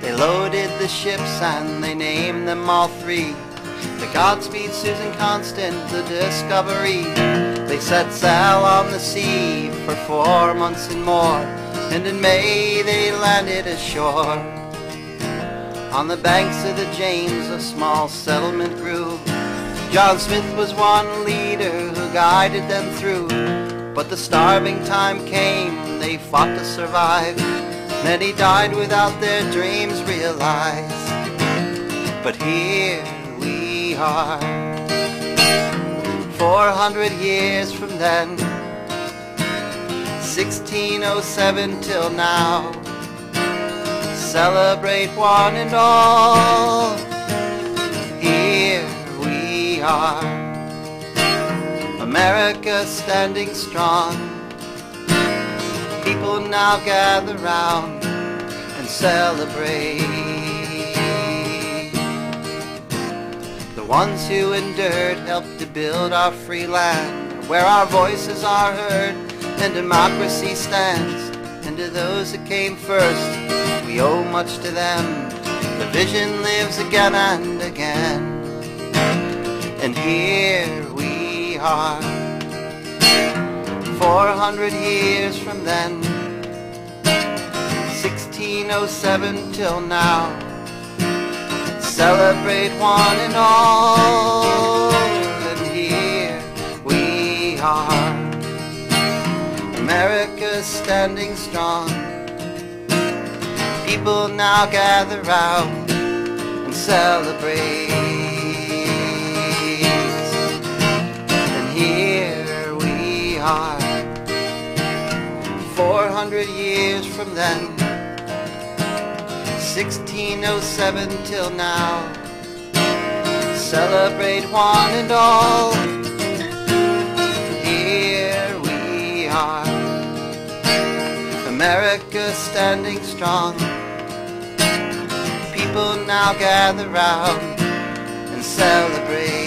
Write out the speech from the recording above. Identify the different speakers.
Speaker 1: They loaded the ships and they named them all three. The Godspeed, Susan Constant, the Discovery. They set sail on the sea for four months and more, and in May they landed ashore. On the banks of the James, a small settlement grew. John Smith was one leader who guided them through. But the starving time came, they fought to survive. Many died without their dreams realized. But here we are, 400 years from then, 1607 till now. Celebrate one and all. We are, America standing strong. People now gather round and celebrate. The ones who endured helped to build our free land, where our voices are heard and democracy stands. And to those that came first, we owe much to them. The vision lives again and again. And here we are, 400 years from then, 1607 till now. Celebrate one and all, and here we are, America standing strong. People now gather round and celebrate. 400 years from then, 1607 till now. Celebrate one and all. Here we are, America standing strong. People now gather round and celebrate.